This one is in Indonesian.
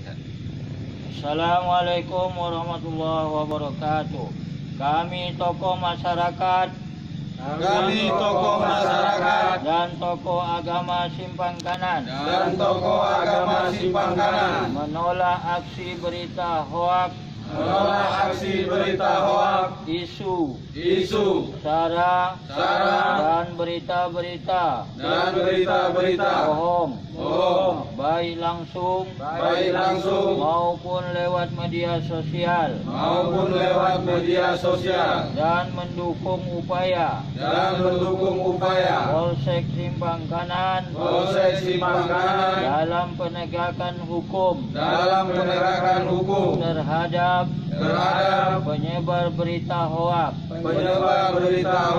sampaikan. Assalamualaikum warahmatullahi wabarakatuh. Kami tokoh masyarakat. Kami tokoh masyarakat. Dan tokoh agama Simpang Kanan. Dan tokoh agama Simpang Kanan. Menolak aksi berita hoak, menolak aksi berita hoak, isu, isu, sara, sara, dan berita-berita. Dan berita-berita. Bohong, bohong, baik langsung. Baik langsung. Maupun lewat media sosial. Maupun lewat media sosial. Dan mendukung upaya. Dan mendukung upaya. Polsek Simpang Kanan. Polsek Simpang Kanan. Dalam penegakan hukum. Dalam penegakan hukum. Terhadap terhadap penyebar berita hoak penyebar berita